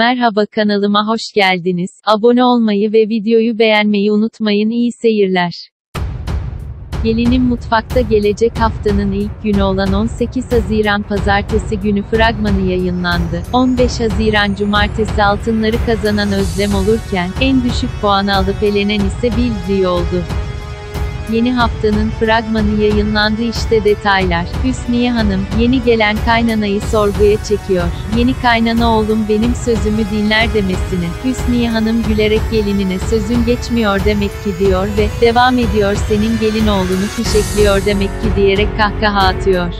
Merhaba kanalıma hoş geldiniz. Abone olmayı ve videoyu beğenmeyi unutmayın. İyi seyirler. Gelinin Mutfakta gelecek haftanın ilk günü olan 18 Haziran Pazartesi günü fragmanı yayınlandı. 15 Haziran Cumartesi altınları kazanan Özlem olurken, en düşük puanı alıp elenen ise Bildri oldu. Yeni haftanın fragmanı yayınlandı işte detaylar. Hüsniye Hanım, yeni gelen kaynanayı sorguya çekiyor. Yeni kaynana oğlum benim sözümü dinler demesini. Hüsniye Hanım gülerek gelinine sözün geçmiyor demek ki diyor ve, devam ediyor senin gelin oğlunu fişekliyor demek ki diyerek kahkaha atıyor.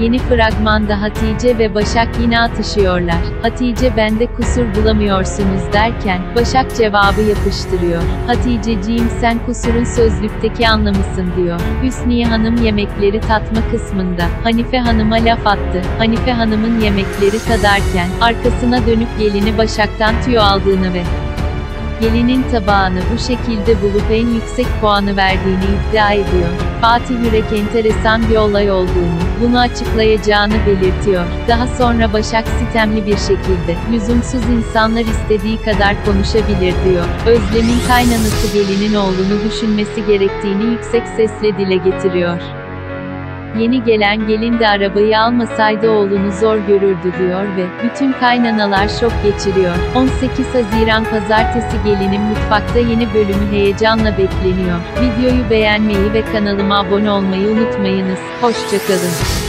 Yeni fragmanda Hatice ve Başak yine atışıyorlar. Hatice bende kusur bulamıyorsunuz derken, Başak cevabı yapıştırıyor. Haticeciğim sen kusurun sözlükteki anlamısın diyor. Hüsniye Hanım yemekleri tatma kısmında, Hanife Hanım'a laf attı. Hanife Hanım'ın yemekleri tadarken, arkasına dönüp gelini Başak'tan tüyo aldığını ve gelinin tabağını bu şekilde bulup en yüksek puanı verdiğini iddia ediyor. Fatih Yürek enteresan bir olay olduğunu, bunu açıklayacağını belirtiyor. Daha sonra Başak sitemli bir şekilde, lüzumsuz insanlar istediği kadar konuşabilir diyor. Özlem'in kaynanası gelinin oğlunu düşünmesi gerektiğini yüksek sesle dile getiriyor. Yeni gelen gelin de arabayı almasaydı oğlunu zor görürdü diyor ve bütün kaynanalar şok geçiriyor. 18 Haziran Pazartesi gelinin mutfakta yeni bölümü heyecanla bekleniyor. Videoyu beğenmeyi ve kanalıma abone olmayı unutmayınız. Hoşçakalın.